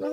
Yeah.